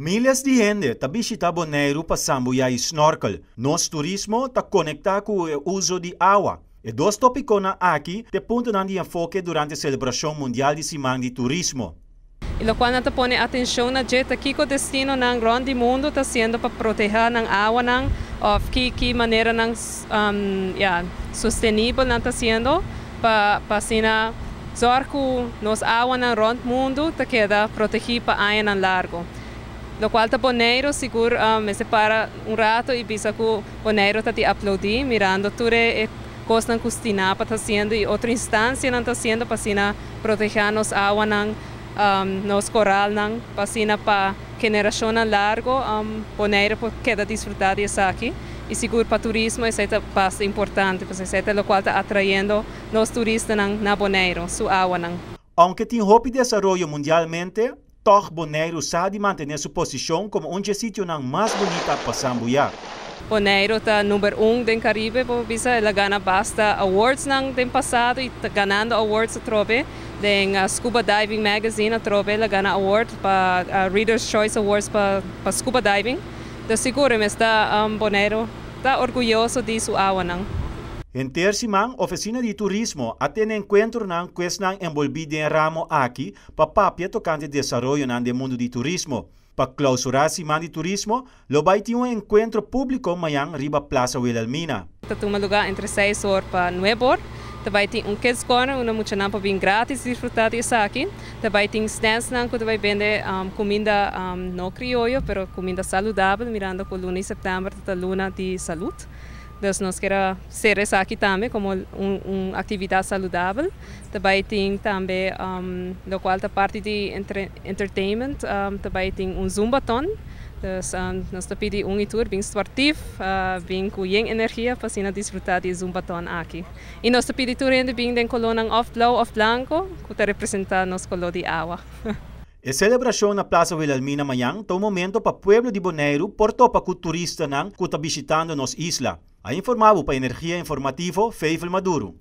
Milhas de gente ta visita Bonaire para sambuia e snorkel. Nos turismo ta conecta com o uso de água. E dois tópicos aqui te de enfoque durante a mundial de Semana de Turismo. E lo qual nata pone atenção na jet aqui o destino ng grande mundo está sendo para proteger ng água ng of que que maneira ng um, yeah, sustentável nata sendo para para sina zorku nos água ng grande mundo ta queda protegido para aia ng largo. Lo qual ta Boneiro seguro um, me separa um rato e bisa que Boneiro tá te aplaudir mirando tudo e coisa não custina para tá sendo e outra instância não tá sendo para sina proteger nos água não um, nos coral não para para geração largo um, Boneiro queda desfrutar disso aqui e seguro para turismo é certa parte importante porque é lo qual está atraindo nos turistas na Boneiro, sua água não Aunque tem roupa de desenvolvimento mundialmente, Bonero sabe manter sua posição como um dos sítios mais bonitos para Sambuia. Boneiro está número um do Caribe, porque ele ganha bastante awards nang passado e y ganhando awards a trope. Den uh, Scuba Diving Magazine a trope la gana award para uh, Reader's Choice Awards para pa scuba diving. então seguro me está um, está orgulhoso de su água. En terceiro, oficina de turismo atende encontro na questão envolvida em ramo aqui para papia tocante desenvolvimento no mundo de turismo. Para clausurar semana de turismo, lo vai ter um encontro público amanhã riba Plaza Wilhelmina. Está um lugar entre 6 horas para 9 horas. Também tem um kids corner, onde muita nampa bem grátis desfrutar disso aqui. Também stands que vai vender um, comida um, não criollo, mas comida saudável, mirando com luna e setembro, a luna de saúde. Dus nós queremos ser isso aqui também como uma um atividade saudável. Também tem também um, lo qual da parte de entre, entertainment, um, também tem um zumbaton. Um, nós pedimos um tour bem esportivo, uh, bem com energia para se desfrutar de zumbaton aqui. E nós pedimos tour ainda bem de colônia off blow, off blanco, que representa nosso color de água. A celebração na Plaza Wilhelmina é um momento para o povo de Bonaire, porto para o turista que está visitando nossa isla. Ha informado para Energia Informativo Feifel Maduro.